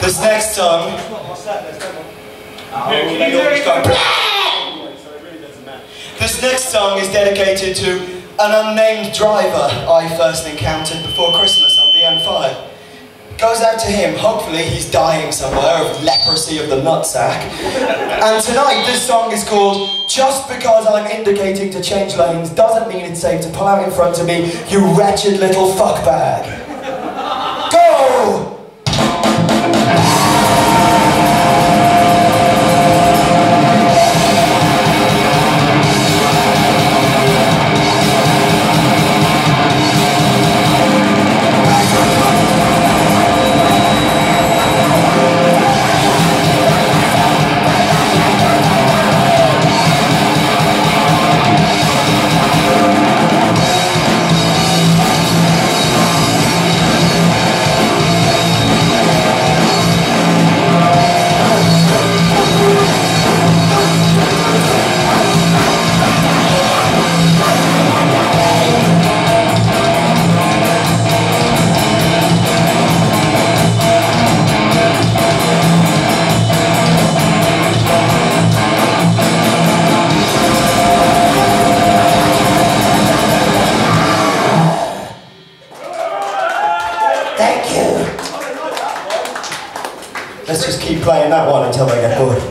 This next song. This next song is dedicated to an unnamed driver I first encountered before Christmas on the M5. Goes out to him, hopefully he's dying somewhere of leprosy of the nutsack. And tonight this song is called Just Because I'm Indicating to Change Lanes Doesn't Mean It's Safe to Pull Out in Front of Me, You Wretched Little Fuckbag. Let's just keep playing that one until they get bored.